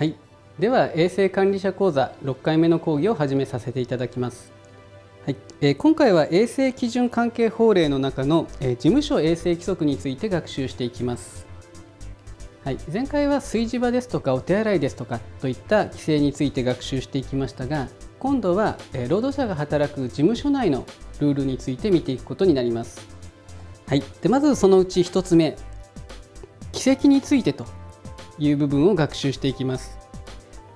はい。では衛生管理者講座6回目の講義を始めさせていただきます、はい。えー、今回は衛生基準関係法令の中の、えー、事務所衛生規則について学習していきます。はい、前回は炊事場ですとかお手洗いですとかといった規制について学習していきましたが今度は、えー、労働者が働く事務所内のルールについて見ていくことになります。はい、でまずそのうち1つ目。軌跡についてと。いう部分を学習していきます。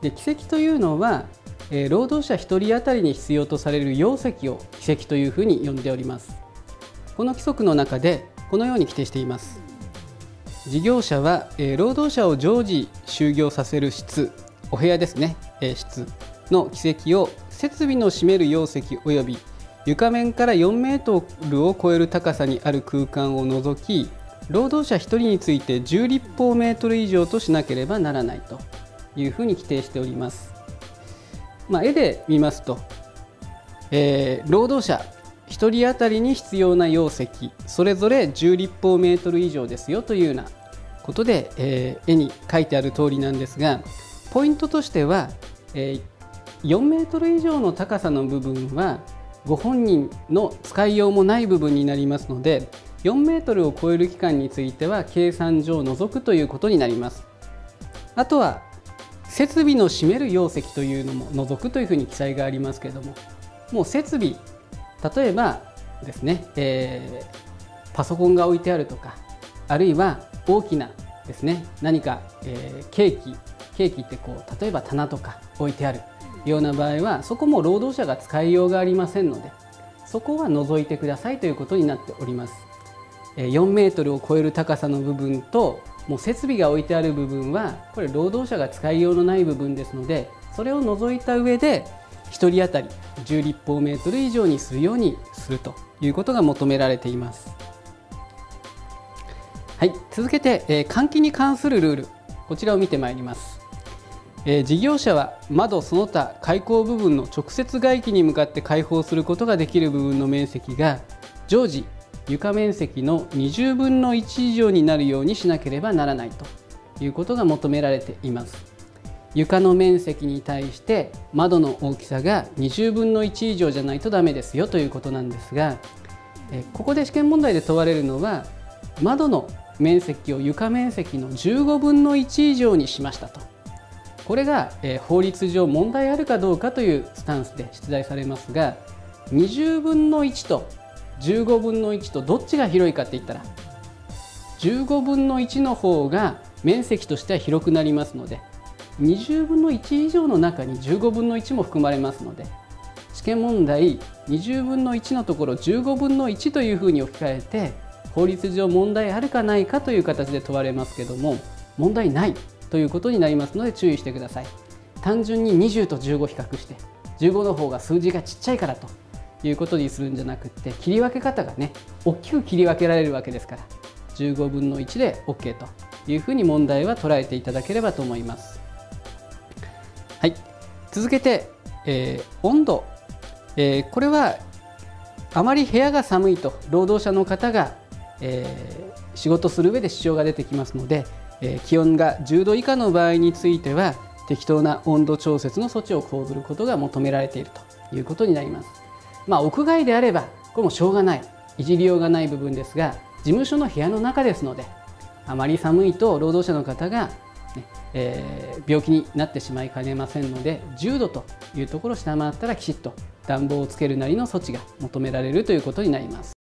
で軌跡というのは、えー、労働者1人当たりに必要とされる容積を軌跡というふうに呼んでおります。この規則の中でこのように規定しています。事業者は、えー、労働者を常時就業させる室お部屋ですね、えー、室の軌跡を設備の占める容積及び床面から4メートルを超える高さにある空間を除き労働者1人について10立方メートル以上としなければならないというふうに規定しております。まあ、絵で見ますと、えー、労働者1人当たりに必要な容積それぞれ10立方メートル以上ですよというようなことで、えー、絵に書いてある通りなんですがポイントとしては、えー、4メートル以上の高さの部分はご本人の使いようもない部分になりますので4メートルを超える期間については計算上除くということになります。あとは設備の占める容積というのも除くというふうに記載がありますけれどももう設備例えばですね、えー、パソコンが置いてあるとかあるいは大きなですね何か、えー、ケーキケーキってこう例えば棚とか置いてあるような場合はそこも労働者が使いようがありませんのでそこは除いてくださいということになっております。4メートルを超える高さの部分ともう設備が置いてある部分はこれ労働者が使いようのない部分ですのでそれを除いた上で1人当たり10立方メートル以上にするようにするということが求められています。はい、続けて、えー、換気に関するルールこちらを見てまいります。えー、事業者は窓その他開口部分の直接外気に向かって開放することができる部分の面積が常時床面積の20分の1以上になるようにしなければならないということが求められています。床の面積に対して窓の大きさが20分の1以上じゃないとダメですよということなんですがここで試験問題で問われるのは窓の面積を床面積の15分の1以上にしましたと。これが、え法律上問題あるかどうかというスタンスで出題されますが20分の1と15分の1とどっちが広いかって言ったら15分の1の方が面積としては広くなりますので20分の1以上の中に15分の1も含まれますので試験問題20分の1のところ15分の1というふうに置き換えて法律上問題あるかないかという形で問われますけども問題ないということになりますので注意してください。単純に20と15比較して15の方が数字がちっちゃいからと。いうことにするんじゃなくって切り分け方がね大きく切り分けられるわけですから15分の1で OK というふうに問題は捉えていただければと思います。はい、続けて、えー、温度、えー、これはあまり部屋が寒いと労働者の方が、えー、仕事する上で支障が出てきますのでえ気温が10度以下の場合については適当な温度調節の措置を講ずることが求められているということになります。まあ、屋外であればこれもしょうがないいじりようがない部分ですが事務所の部屋の中ですのであまり寒いと労働者の方が、ねえー、病気になってしまいかねませんので10度というところを下回ったらきちっと暖房をつけるなりの措置が求められるということになります。